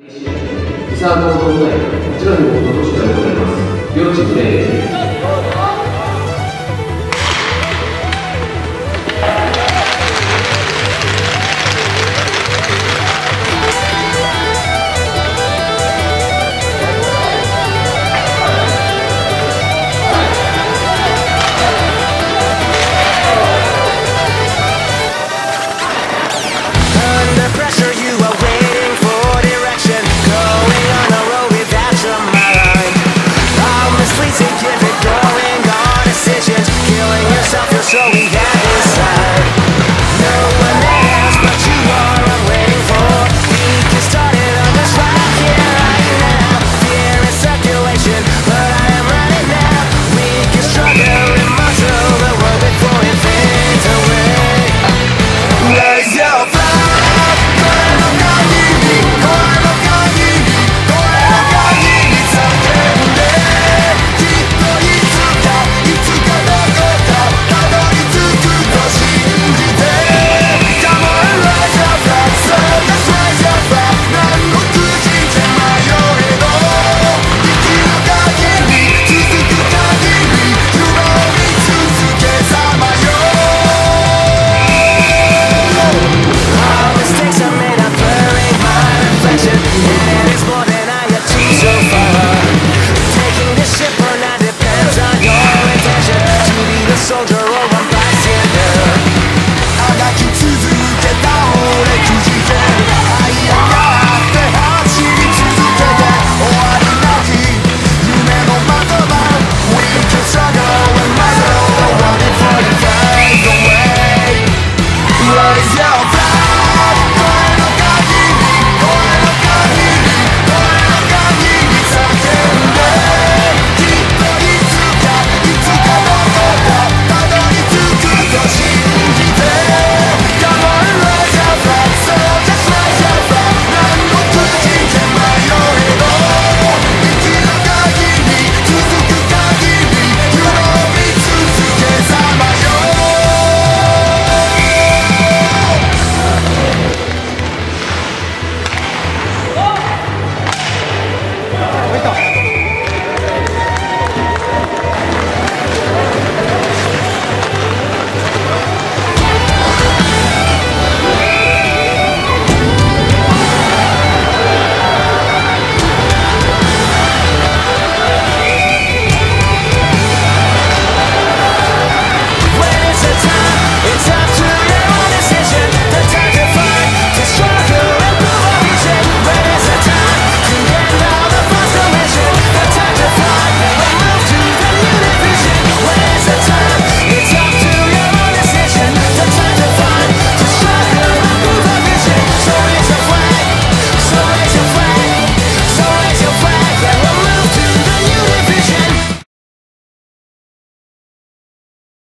三高校大、こちらにもお届けしたいと思います。両チームで show.